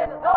el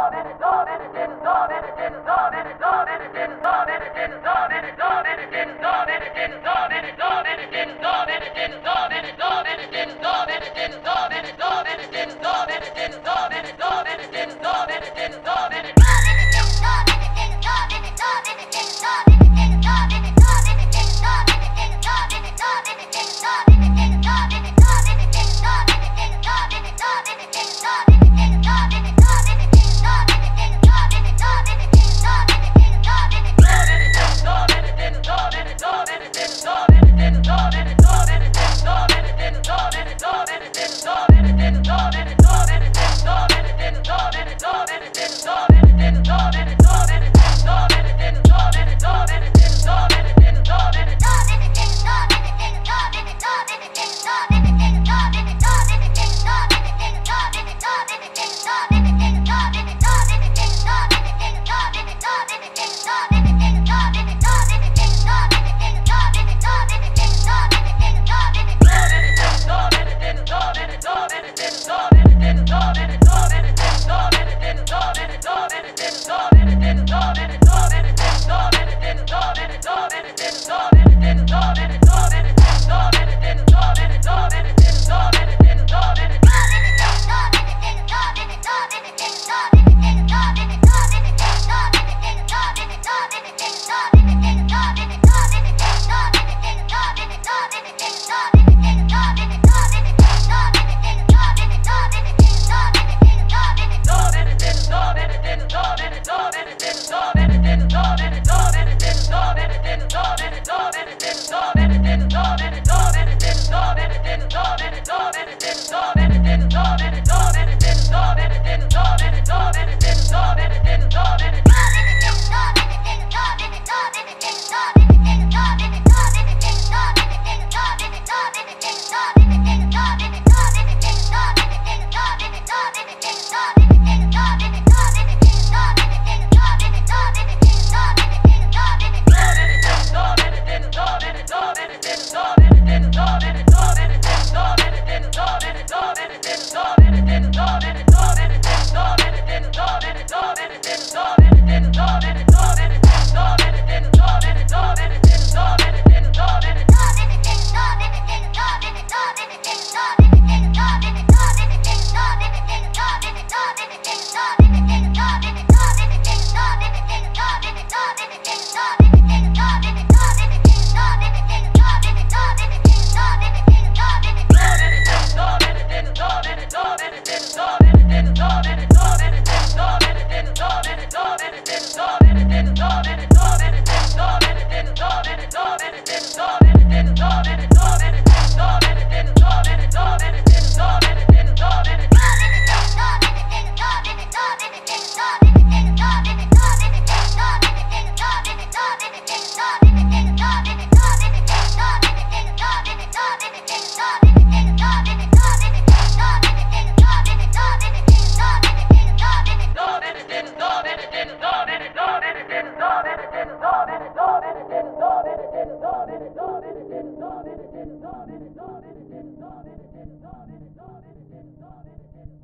Dove, dove, dove, dove, dove, dove, dove, dove, dove, dove, dove, dove,